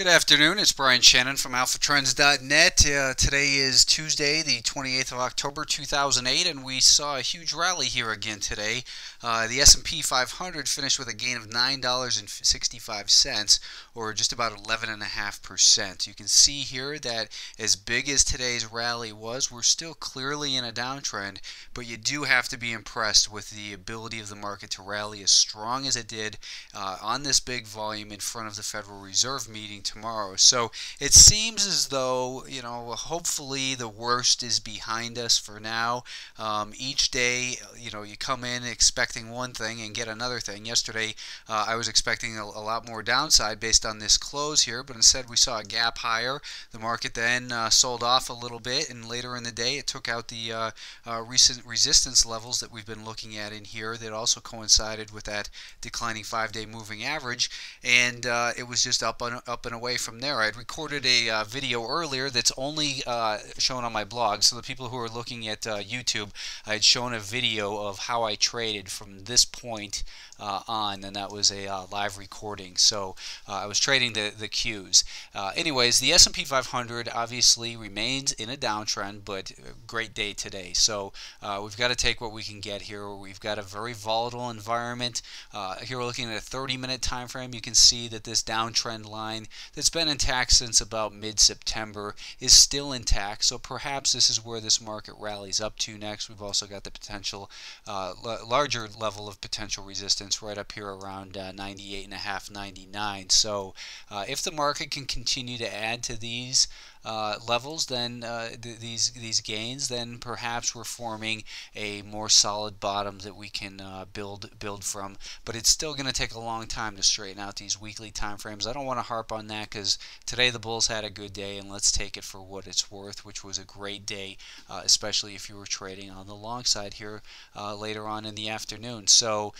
Good afternoon. It's Brian Shannon from AlphaTrends.net. Uh, today is Tuesday, the 28th of October, 2008, and we saw a huge rally here again today. Uh, the S&P 500 finished with a gain of $9.65, or just about 11.5%. You can see here that as big as today's rally was, we're still clearly in a downtrend, but you do have to be impressed with the ability of the market to rally as strong as it did uh, on this big volume in front of the Federal Reserve meeting tomorrow. So it seems as though, you know, hopefully the worst is behind us for now. Um, each day, you know, you come in expecting one thing and get another thing. Yesterday, uh, I was expecting a, a, lot more downside based on this close here, but instead we saw a gap higher. The market then uh, sold off a little bit, and later in the day, it took out the uh, uh recent resistance levels that we've been looking at in here that also coincided with that declining five-day moving average, and uh, it was just up and up and away from there. I'd recorded a uh, video earlier that's only uh, shown on my blog, so the people who are looking at uh, YouTube, I had shown a video of how I traded from this point uh, on, and that was a uh, live recording. So uh, I was trading the the Qs. anyways, the S&P 500 obviously remains in a downtrend, but great day today. So we've got to take what we can get here. We've got a very volatile environment. here we're looking at a 30-minute time frame. You can see that this downtrend line that's been intact since about mid-September is still intact. So perhaps this is where this market rallies up to next. We've also got the potential uh, larger level of potential resistance right up here around uh, 98.5, 99. So uh, if the market can continue to add to these uh, levels, then uh, th these these gains, then perhaps we're forming a more solid bottom that we can uh, build build from. But it's still going to take a long time to straighten out these weekly time frames. I don't want to harp on that because today the bulls had a good day, and let's take it for what it's worth, which was a great day, uh, especially if you were trading on the long side here uh, later on in the afternoon. So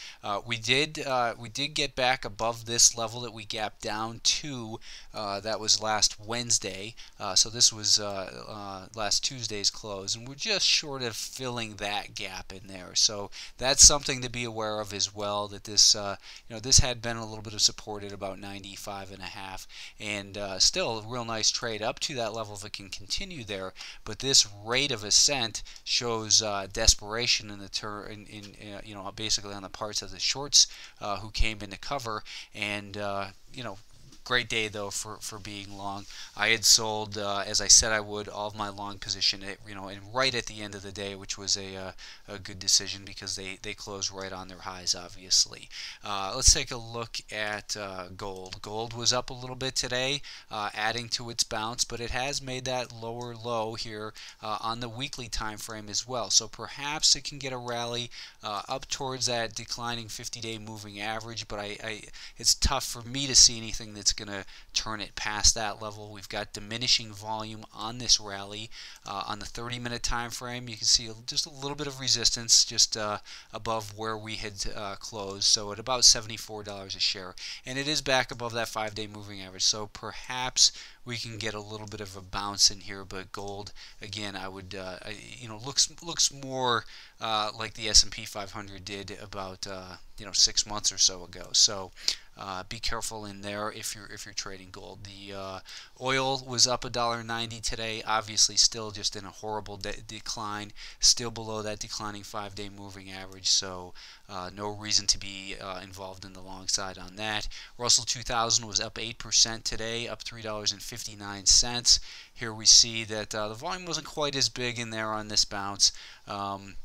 we did we did get back above this level that we gapped down to. that was last Wednesday. Uh, so this was uh, uh, last Tuesday's close, and we're just short of filling that gap in there. So that's something to be aware of as well. That this, uh, you know, this had been a little bit of support at about 95 and a half, and uh, still a real nice trade up to that level if it can continue there. But this rate of ascent shows desperation in the tur in, in, you know basically on the parts of the shorts who came in to cover, and you know Great day though for, for being long. I had sold, uh, as I said I would, all of my long position, at, you know, and right at the end of the day, which was a, uh, a good decision because they, they closed right on their highs, obviously. Uh, let's take a look at uh, gold. Gold was up a little bit today, uh, adding to its bounce, but it has made that lower low here uh, on the weekly time frame as well. So perhaps it can get a rally up towards that declining 50-day moving average, but I, I, it's tough for me to see anything that's going to turn it past that level. We've got diminishing volume on this rally. Uh, on the 30 minute time frame, you can see just a little bit of resistance just uh, above where we had uh, closed. So at about $74 a share. And it is back above that five day moving average. So perhaps we can get a little bit of a bounce in here, but gold again, I would uh, you know looks looks more uh, like the S&P 500 did about you know six months or so ago. So uh, be careful in there if you're if you're trading gold. The uh, oil was up a dollar ninety today. Obviously, still just in a horrible de decline, still below that declining five-day moving average. So uh, no reason to be uh, involved in the long side on that. Russell 2000 was up eight percent today, up three dollars and fifty nine cents. Here we see that uh, the volume wasn't quite as big in there on this bounce. Um,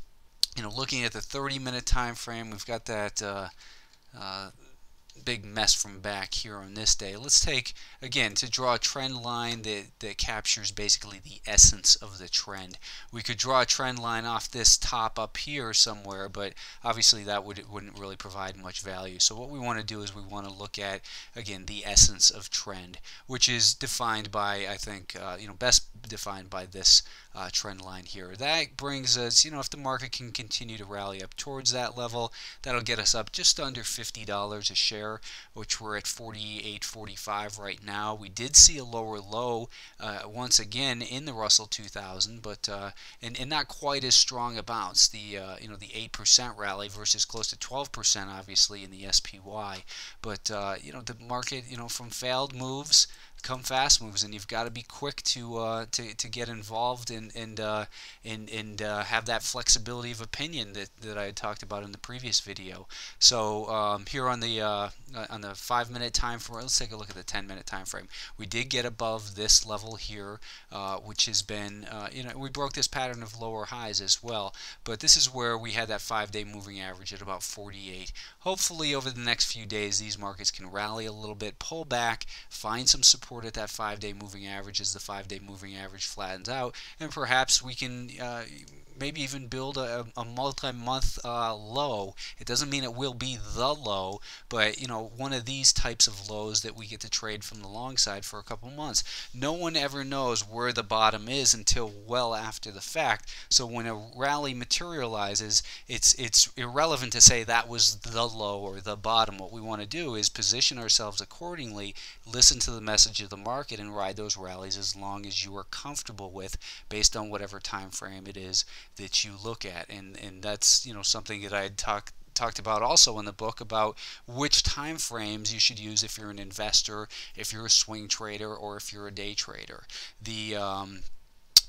you know, looking at the 30 minute time frame, we've got that uh, uh, big mess from back here on this day. Let's take, again, to draw a trend line that, that captures basically the essence of the trend. We could draw a trend line off this top up here somewhere, but obviously that would, wouldn't really provide much value. So what we want to do is we want to look at, again, the essence of trend, which is defined by, I think, uh, you know, best defined by this uh, trend line here. That brings us, you know, if the market can continue to rally up towards that level, that'll get us up just under $50 a share, which we're at 48.45 right now. We did see a lower low uh, once again in the Russell 2000, but uh, and, and not quite as strong a bounce. The uh, you know the 8% rally versus close to 12% obviously in the SPY, but uh, you know the market you know from failed moves come fast moves, and you've got to be quick to uh, to, to get involved and and uh, and, and uh, have that flexibility of opinion that, that I had talked about in the previous video. So um, here on the uh, on the five minute time frame, let's take a look at the 10 minute time frame. We did get above this level here, uh, which has been you know we broke this pattern of lower highs as well, but this is where we had that five day moving average at about 48. Hopefully over the next few days these markets can rally a little bit, pull back, find some support at that five-day moving average as the five-day moving average flattens out, and perhaps we can uh, maybe even build a, a multi-month uh, low. It doesn't mean it will be the low, but you know one of these types of lows that we get to trade from the long side for a couple months. No one ever knows where the bottom is until well after the fact. So when a rally materializes, it's it's irrelevant to say that was the low or the bottom. What we want to do is position ourselves accordingly, listen to the message of the market, and ride those rallies as long as you are comfortable with, based on whatever time frame it is that you look at, and and that's you know something that I had talked talked about also in the book about which time frames you should use if you're an investor, if you're a swing trader, or if you're a day trader. The um,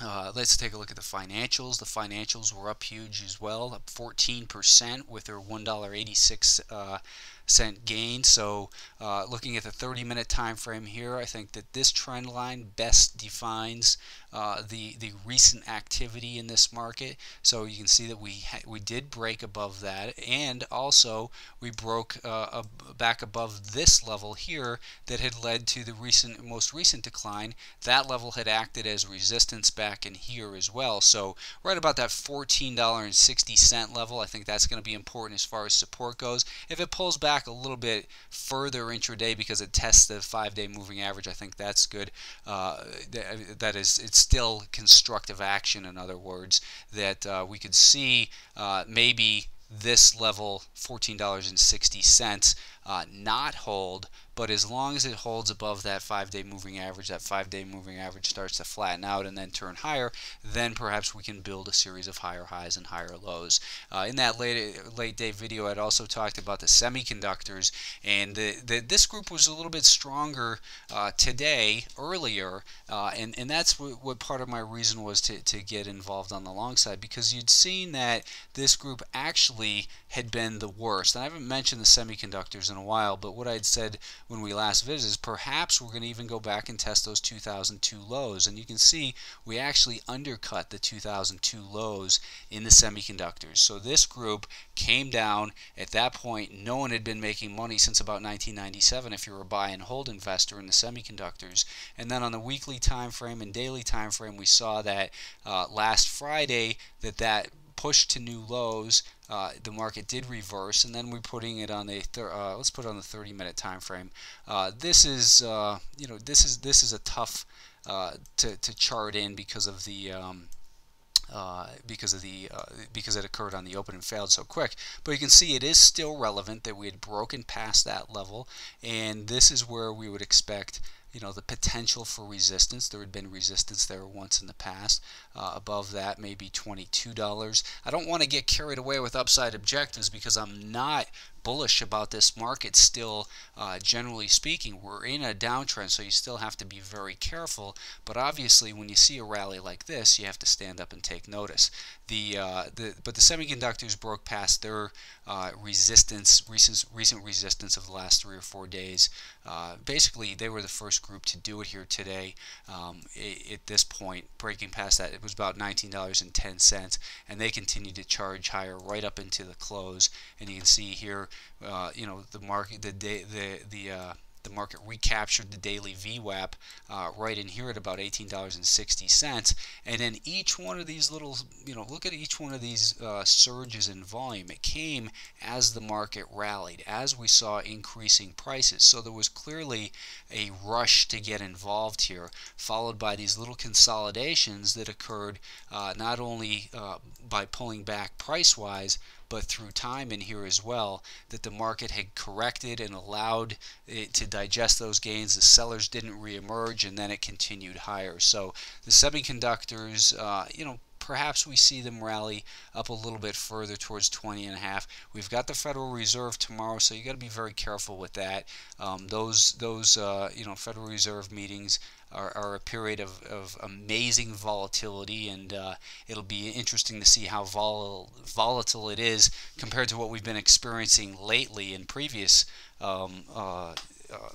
uh, let's take a look at the financials. The financials were up huge as well, up 14% with their $1.86 uh, cent gain. So uh, looking at the 30 minute time frame here, I think that this trend line best defines uh, the the recent activity in this market. So you can see that we we did break above that, and also we broke uh, back above this level here that had led to the recent most recent decline. That level had acted as resistance back in here as well. So right about that $14.60 level, I think that's going to be important as far as support goes. If it pulls back back a little bit further intraday because it tests the five-day moving average. I think that's good. Uh, that is, it's still constructive action. In other words, that uh, we could see uh, maybe this level, $14.60, uh, not hold but as long as it holds above that five-day moving average, that five-day moving average starts to flatten out and then turn higher, then perhaps we can build a series of higher highs and higher lows. Uh, in that late late day video, I'd also talked about the semiconductors, and the, the, this group was a little bit stronger uh, today, earlier, uh, and, and that's what, what part of my reason was to, to get involved on the long side, because you'd seen that this group actually had been the worst. And I haven't mentioned the semiconductors in a while, but what I'd said when we last visited perhaps we're going to even go back and test those 2002 lows. And you can see we actually undercut the 2002 lows in the semiconductors. So this group came down at that point. No one had been making money since about 1997 if you were a buy and hold investor in the semiconductors. And then on the weekly time frame and daily time frame, we saw that uh, last Friday that that push to new lows, uh, the market did reverse, and then we're putting it on a uh, let's put it on the 30 minute time frame. Uh, this is uh, you know this is this is a tough uh, to, to chart in because of the um, uh, because of the because it occurred on the open and failed so quick. But you can see it is still relevant that we had broken past that level, and this is where we would expect you know the potential for resistance. There had been resistance there once in the past. Uh, above that, maybe $22. I don't want to get carried away with upside objectives because I'm not bullish about this market still, uh, generally speaking. We're in a downtrend, so you still have to be very careful. But obviously, when you see a rally like this, you have to stand up and take notice. The, uh, the but the semiconductors broke past their uh, resistance, recent recent resistance of the last three or four days. Uh, basically, they were the first group to do it here today. Um, at this point, breaking past that, it was about $19.10, and they continued to charge higher right up into the close. And you can see here uh, you know the market the day the the uh, the market recaptured the daily VWAP uh, right in here at about $18.60 and then each one of these little you know look at each one of these uh, surges in volume. It came as the market rallied as we saw increasing prices. So there was clearly a rush to get involved here followed by these little consolidations that occurred uh, not only uh, by pulling back price wise but through time in here as well, that the market had corrected and allowed it to digest those gains. The sellers didn't reemerge, and then it continued higher. So the semiconductors, uh, you know, perhaps we see them rally up a little bit further towards 20 and a half. We've got the Federal Reserve tomorrow, so you got to be very careful with that. Um, those those uh, you know Federal Reserve meetings are, are a period of, of amazing volatility, and uh, it'll be interesting to see how vol volatile it is compared to what we've been experiencing lately in previous um, uh, uh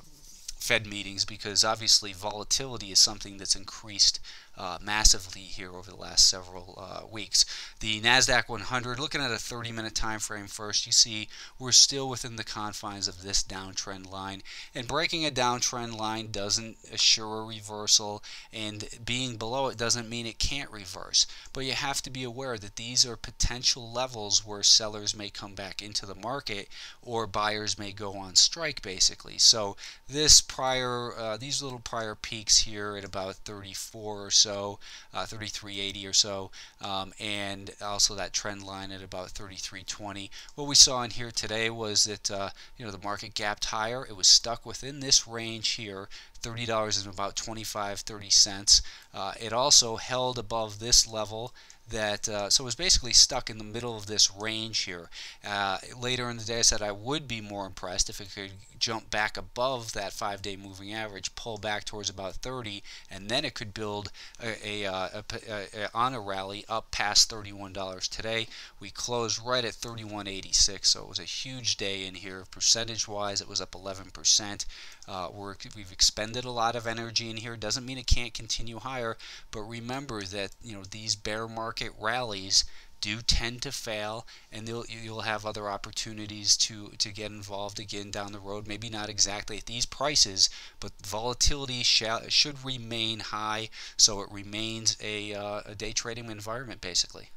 Fed meetings because obviously volatility is something that's increased uh, massively here over the last several uh, weeks. The Nasdaq 100, looking at a 30-minute time frame first, you see we're still within the confines of this downtrend line, and breaking a downtrend line doesn't assure a reversal, and being below it doesn't mean it can't reverse. But you have to be aware that these are potential levels where sellers may come back into the market or buyers may go on strike, basically. So this prior, uh, these little prior peaks here at about 34 or so so, uh, 3380 or so, um, and also that trend line at about 3320. What we saw in here today was that uh, you know the market gapped higher. It was stuck within this range here, $30 and about 25, 30 cents. Uh, it also held above this level that uh, so it was basically stuck in the middle of this range here. Uh, later in the day, I said I would be more impressed if it could jump back above that five-day moving average, pull back towards about 30, and then it could build a, a, uh, a, a on a rally up past $31 today. We closed right at 31.86, so it was a huge day in here. Percentage-wise, it was up 11%. Uh, we have expended a lot of energy in here. Doesn't mean it can't continue higher, but remember that you know these bear market rallies do tend to fail, and you'll have other opportunities to to get involved again down the road. Maybe not exactly at these prices, but volatility shall, should remain high, so it remains a, uh, a day trading environment basically.